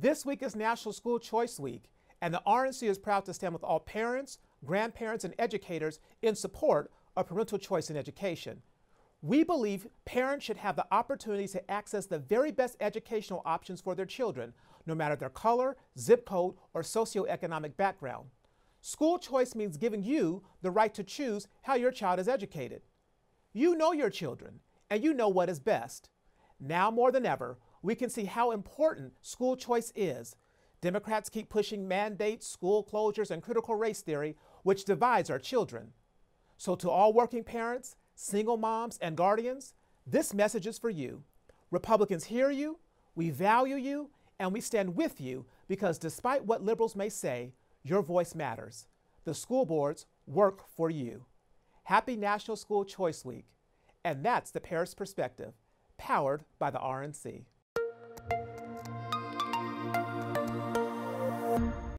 This week is National School Choice Week, and the RNC is proud to stand with all parents, grandparents, and educators in support of parental choice in education. We believe parents should have the opportunity to access the very best educational options for their children, no matter their color, zip code, or socioeconomic background. School choice means giving you the right to choose how your child is educated. You know your children, and you know what is best. Now more than ever, we can see how important school choice is. Democrats keep pushing mandates, school closures, and critical race theory, which divides our children. So, to all working parents, single moms, and guardians, this message is for you. Republicans hear you, we value you, and we stand with you because despite what liberals may say, your voice matters. The school boards work for you. Happy National School Choice Week. And that's the Paris Perspective, powered by the RNC.